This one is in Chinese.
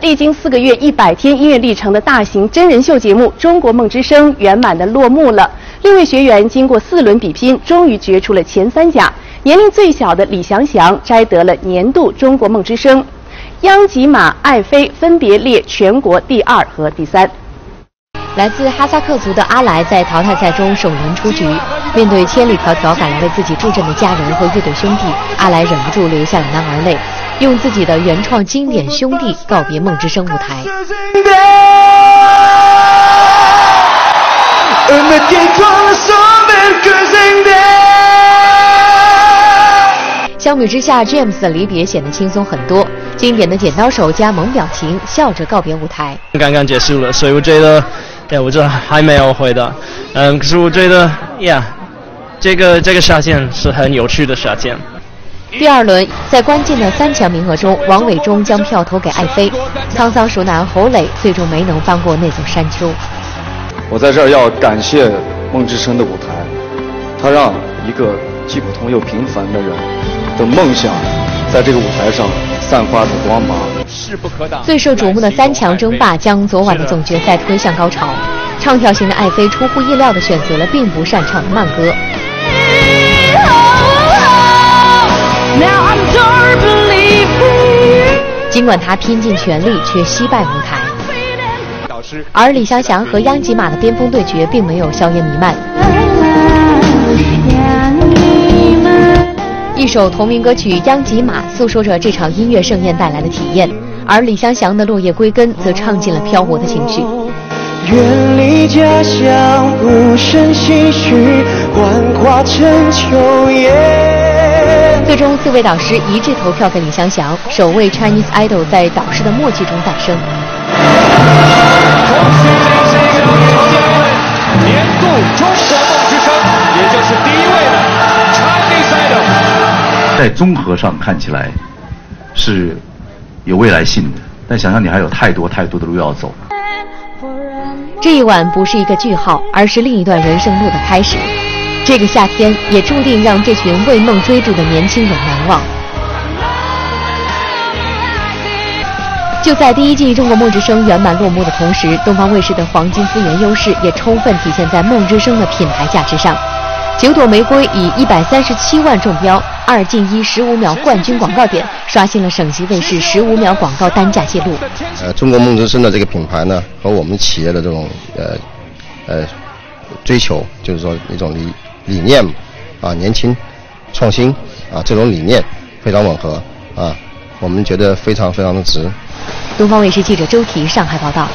历经四个月一百天音乐历程的大型真人秀节目《中国梦之声》圆满的落幕了。六位学员经过四轮比拼，终于决出了前三甲。年龄最小的李祥祥摘得了年度中国梦之声，央吉玛、艾菲分别列全国第二和第三。来自哈萨克族的阿来在淘汰赛中首轮出局，面对千里迢迢赶来为自己助阵的家人和乐队兄弟，阿来忍不住流下了男儿泪，用自己的原创经典《兄弟》告别梦之声舞台。相比之下，James 的离别显得轻松很多。经典的剪刀手加萌表情，笑着告别舞台。刚刚结束了，所以我觉得，哎我这还没有回答。嗯，可是我觉得，Yeah，这个这个下线是很有趣的下线。第二轮，在关键的三强名额中，王伟忠将票投给艾菲，沧桑熟男侯磊最终没能翻过那座山丘。我在这儿要感谢梦之声的舞台，他让一个既普通又平凡的人的梦想，在这个舞台上散发着光芒。势不可挡。最受瞩目的三强争霸将昨晚的总决赛推向高潮。唱跳型的艾菲出乎意料地选择了并不擅长的慢歌。尽管他拼尽全力，却惜败舞台。而李祥祥和央吉玛的巅峰对决并没有硝烟弥漫。一首同名歌曲《央吉玛》诉说着这场音乐盛宴带来的体验，而李祥祥的《落叶归根》则唱尽了漂泊的情绪。远离家乡，不胜唏嘘，幻化成秋叶。最终，四位导师一致投票给李湘翔，首位 Chinese Idol 在导师的默契中诞生。恭喜这是一个条件问，年度中国梦之声，也就是第一位的 Chinese Idol。在综合上看起来是有未来性的，但想想你还有太多太多的路要走。这一晚不是一个句号，而是另一段人生路的开始。这个夏天也注定让这群为梦追逐的年轻人难忘。就在第一季《中国梦之声》圆满落幕的同时，东方卫视的黄金资源优势也充分体现在梦之声的品牌价值上。九朵玫瑰以一百三十七万中标，二进一十五秒冠军广告点，刷新了省级卫视十五秒广告单价记录。呃，中国梦之声的这个品牌呢，和我们企业的这种呃呃追求，就是说一种理理念啊，年轻、创新啊，这种理念非常吻合啊，我们觉得非常非常的值。东方卫视记者周婷上海报道。